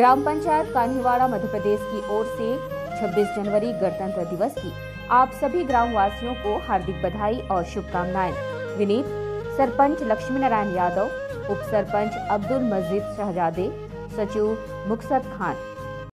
ग्राम पंचायत कान्हीवाड़ा मध्य प्रदेश की ओर से 26 जनवरी गणतंत्र दिवस की आप सभी ग्राम वासियों को हार्दिक बधाई और शुभकामनाएँ। विनीत, सरपंच लक्ष्मी नारायण यादव उप सरपंच अब्दुल मजीद शहजादे, सचिव मुकसद खान।